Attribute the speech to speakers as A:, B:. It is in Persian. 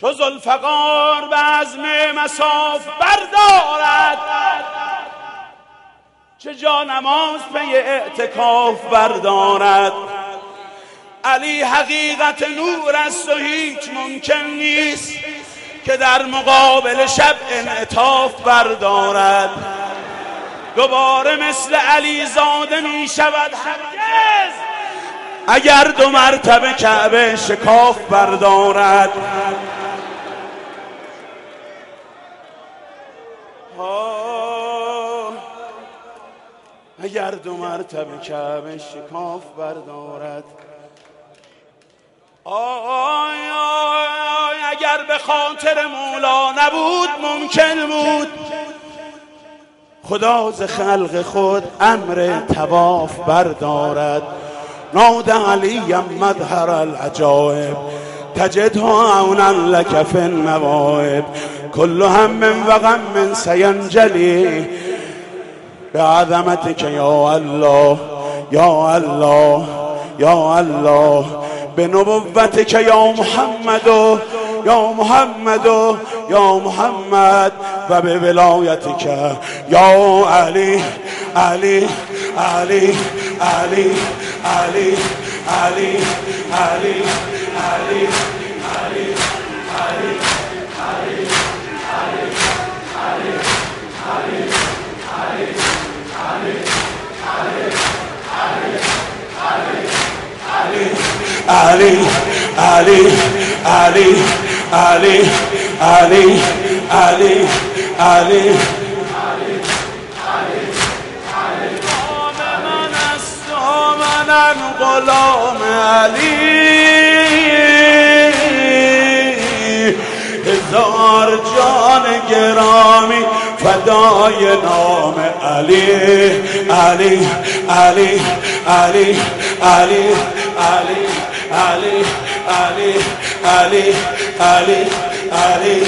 A: چو زلفقار به عزم مساف بردارد. چه جا نماز پی اعتکاف بردارد. علی حقیقت نور است و هیچ ممکن نیست که در مقابل شب انعطاف بردارد. دوباره مثل علی زاده می شود هرگز. اگر دو مرتبه کعبه شکاف بردارد. اگر دو مرتبه کعبه شکاف بردارد. آی آی اگر به خاطر مولا نبود ممکن بود. خدا ز خلق خود امر تواف بردارد. ناد علیم مظهر العجائب. تجدها عونا لك في النوائب. كل هم وغم سينجلي. بعظمتك يا الله يا الله يا الله. بنبوتك يا محمد يا محمد يا محمد. وبولايتك يا علي علي علي علي علي علي علي, علي. علی علی علی علی علی علی علی من غلام علی هزار جان گرامی فدای نام علی علی علی علی علی علی. علی علی علی علی علی